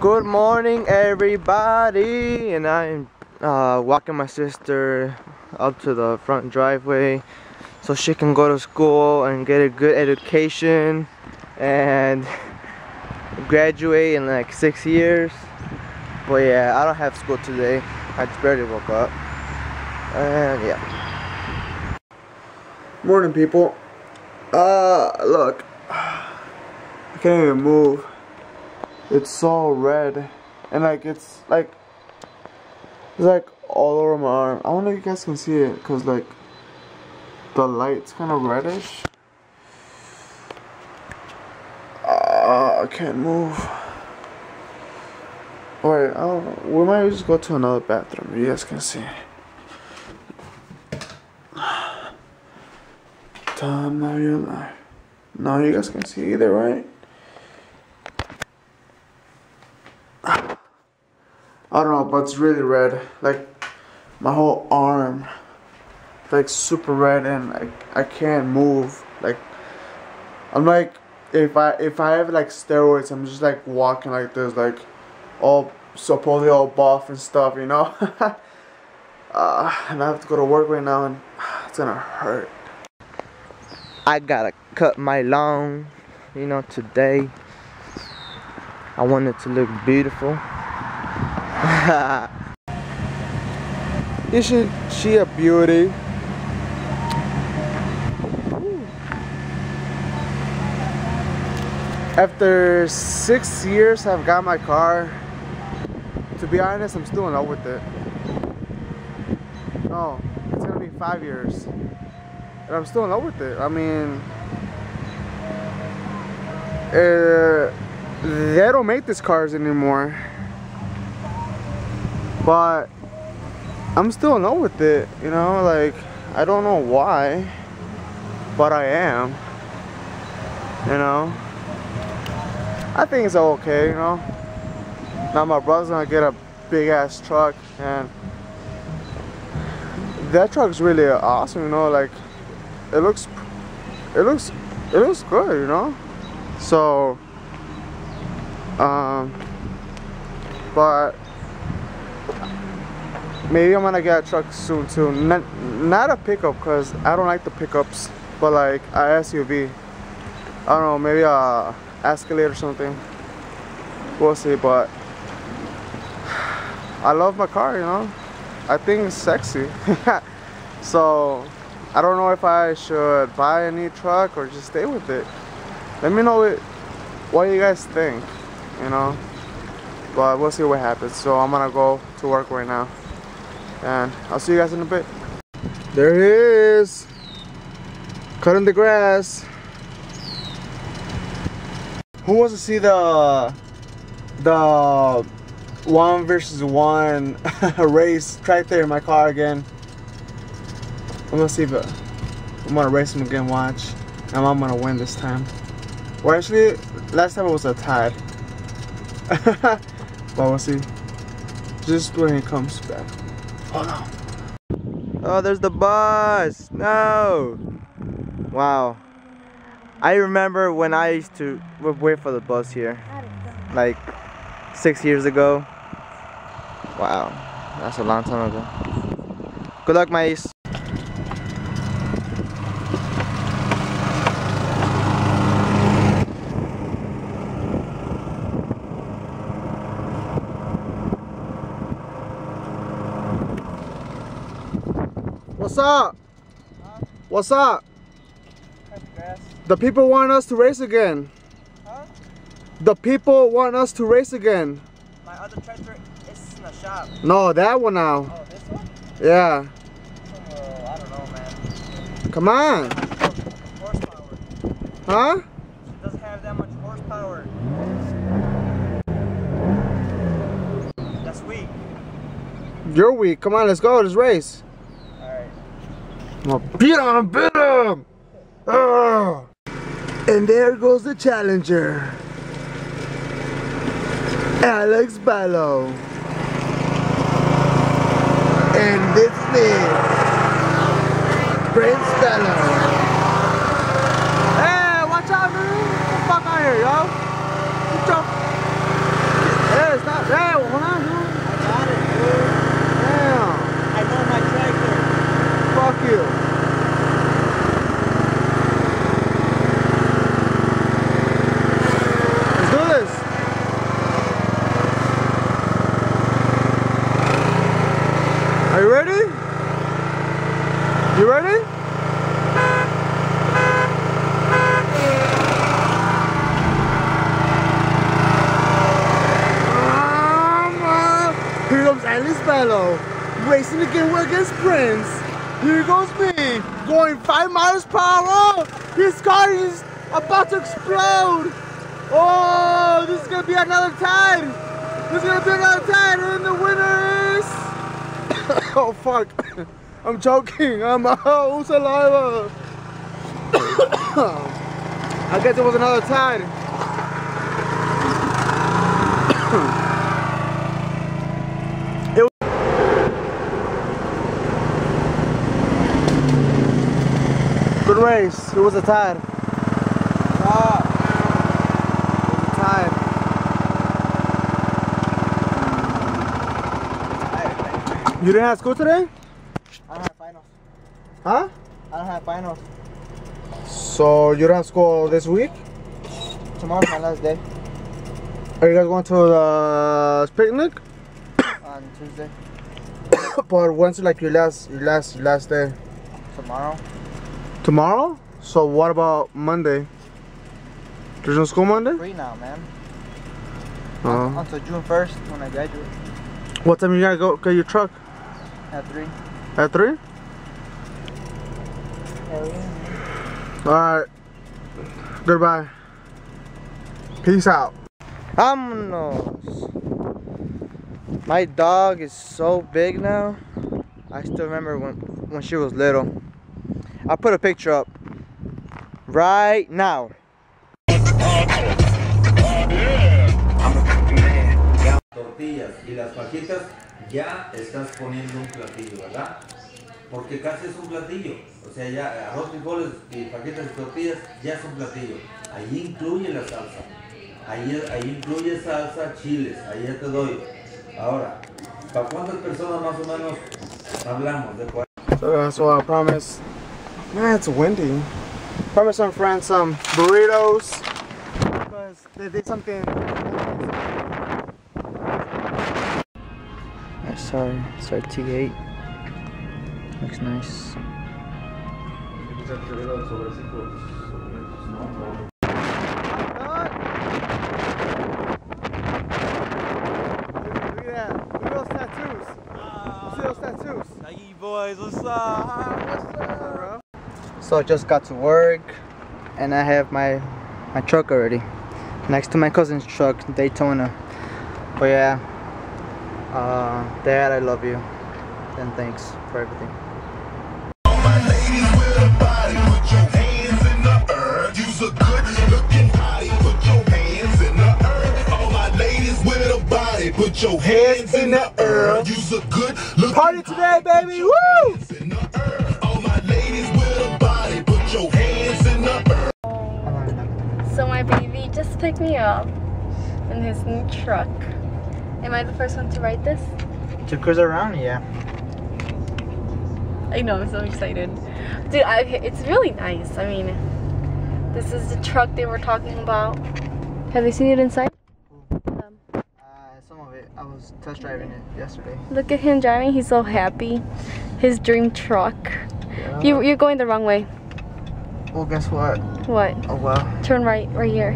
Good morning, everybody, and I'm uh, walking my sister up to the front driveway so she can go to school and get a good education and graduate in like six years. But yeah, I don't have school today. I just barely woke up. And yeah. Morning, people. Uh, look. I can't even move. It's so red. And like, it's like, it's like all over my arm. I wonder if you guys can see it. Because like, the light's kind of reddish. Uh, I can't move. Wait, I don't know. We might just go to another bathroom. You guys can see. Time now your life. Now you guys can see either, right? I don't know, but it's really red. Like my whole arm, like super red, and I I can't move. Like I'm like if I if I have like steroids, I'm just like walking like this, like all supposedly all buff and stuff, you know. uh, and I have to go to work right now, and it's gonna hurt. I gotta cut my lawn, you know, today. I want it to look beautiful. Isn't she a beauty? After six years I've got my car. To be honest, I'm still in love with it. Oh, it's gonna be five years. And I'm still in love with it. I mean, uh, they don't make these cars anymore but I'm still in love with it you know like I don't know why but I am you know? I think it's okay you know? Now my brother's gonna get a big ass truck and that truck's really awesome you know? Like it looks it looks it looks good you know? So um but maybe I'm gonna get a truck soon too. Not, not a pickup because I don't like the pickups but like a SUV I don't know maybe a Escalade or something. We'll see but I love my car you know? I think it's sexy. So I don't know if I should buy a new truck or just stay with it. Let me know it, what you guys think you know? But we'll see what happens. So I'm gonna go to work right now and I'll see you guys in a bit. There he is, cutting the grass. Who wants to see the the one versus one race right there in my car again? I'm gonna see if I'm gonna race him again. Watch, and I'm gonna win this time. Well, actually, last time it was a tie. but we'll see. Just when he comes back. Hold on. Oh, there's the bus. No. Wow. I remember when I used to wait for the bus here. Like six years ago. Wow. That's a long time ago. Good luck, Mace. What's up? Huh? What's up? The people want us to race again. Huh? The people want us to race again. My other tractor is in the shop. No, that one now. Oh, this one? Yeah. Oh, I don't know, man. Come on. Horsepower. Huh? It doesn't have that much horsepower. That's weak. You're weak. Come on, let's go. Let's race. Beat on him, beat him! Oh. Ah! And there goes the challenger. Alex Bello. And this is Prince Bello. Hey, watch out, man. Get the fuck out here, yo. Get your You ready? Mama. Here comes Alex Bello, racing again against Prince. Here goes me, going five miles per hour. This car is about to explode. Oh, this is gonna be another time. This is gonna be another time, and the winner is. oh fuck. I'm choking. I'm out saliva. I guess it was another tide. Good race. It was a tide. Ah. It was a tide. You didn't have school today? I don't have finals. Huh? I don't have finals. So you don't have school this week? Tomorrow's my last day. Are you guys going to the picnic? On Tuesday. but when's like your last your last your last day? Tomorrow. Tomorrow? So what about Monday? There's no school Monday? Free now, man. Uh, Until June 1st when I graduate. what time you gotta go get your truck? At 3. At three? Hell yeah. Alright. Goodbye. Peace out. Vámonos. My dog is so big now. I still remember when when she was little. I'll put a picture up right now. tortillas y las fajitas, ya estás poniendo un platillo, ¿verdad? Porque casi es un platillo. O sea, ya arroz, frijoles y fajitas y tortillas ya es un platillo. Ahí incluye la salsa. Ahí, ahí incluye salsa, chiles. Ahí ya te doy. Ahora, ¿para cuántas personas más o menos hablamos? De cuál- So, uh, so I promise. Man, it's windy. Promise some friends some burritos. Because they did something. Sorry, sorry T8. Looks nice. So I just got to work and I have my my truck already. Next to my cousin's truck, Daytona. But yeah. Uh Dad I love you. And thanks for everything. Put your hands in the earth. Use a good looking Party today, baby! Woo! hands in the earth. All my ladies with a body, put your hands in the earth. So my baby just picked me up in his new truck. Am I the first one to ride this? To cruise around, yeah. I know, I'm so excited. Dude, I, it's really nice. I mean, this is the truck they were talking about. Have you seen it inside? Some of it. I was test driving it yesterday. look at him driving. He's so happy. His dream truck. You, you're going the wrong way. Well, guess what? What? Oh well. Turn right, right here.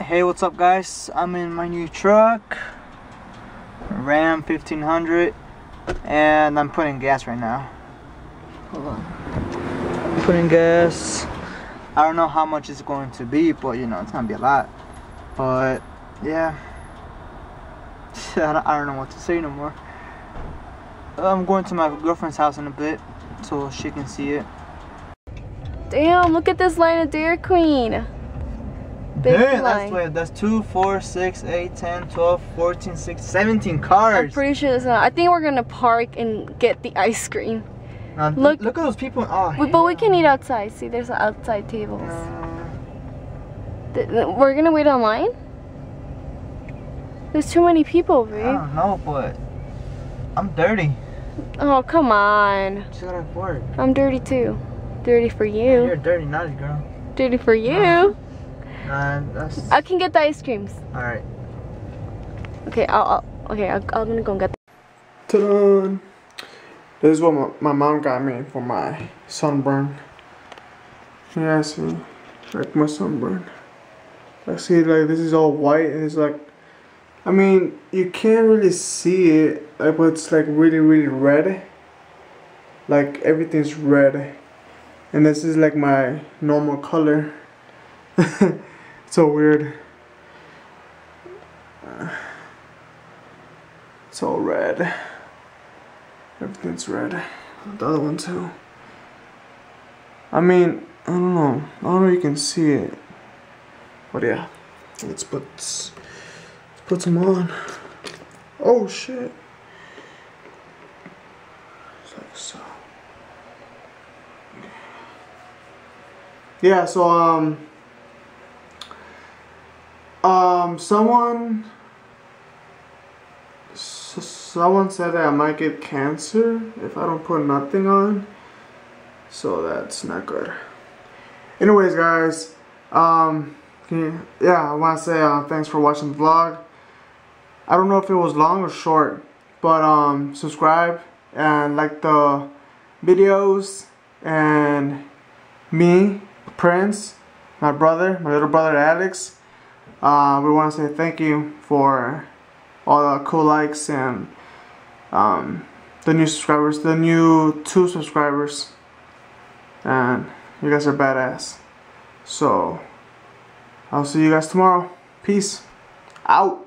Hey, what's up, guys? I'm in my new truck, Ram 1500, and I'm putting gas right now. Hold on. I'm putting gas. I don't know how much it's going to be, but you know, it's gonna be a lot. But yeah, I don't, know what to say no more. I'm going to my girlfriend's house in a bit, so she can see it. Damn, look at this line of Dairy Queen. Big line. that's, wait, that's 2, 4, 6, 8, 10, 12, 14, 16, 17 I'm pretty sure there's not. I think we're gonna park and get the ice cream. Now, Look- look, at those people. Oh, We, but we can eat outside. See, there's outside tables. Uh, We're gonna wait online? There's too many people, babe. I don't know, but I'm dirty. Oh, come on. Just gotta work. I'm dirty too. Dirty for You're you. a dirty naughty girl. Dirty for you. Nah, that's I can get the ice creams. all right. Okay, I'll, I'll okay, I'll, I'm gonna go and get Ta-da! This is what my, my mom got me for my sunburn. Yeah, see, like my sunburn. I see, like this is all white and it's like I mean, you can't really see it, but it's like really, really red. Like everything's red, and this is like my normal color. so weird. It's all red. Everything's red. The other one too. I mean, I don't know. I don't know if you can see it. But yeah, let's put put some on. Oh shit. It's like so. Yeah, so um um someone someone said that I might get cancer if I don't put nothing on. So that's not good. Anyways, guys, um, yeah, I want to say uh, thanks for watching the vlog. I don't know if it was long or short, but um, subscribe and like the videos and me, Prince, my brother, my little brother Alex. Uh, we want to say thank you for all the cool likes and um, the new subscribers, the new two subscribers and you guys are badass. So, I'll see you guys tomorrow. Peace. Out.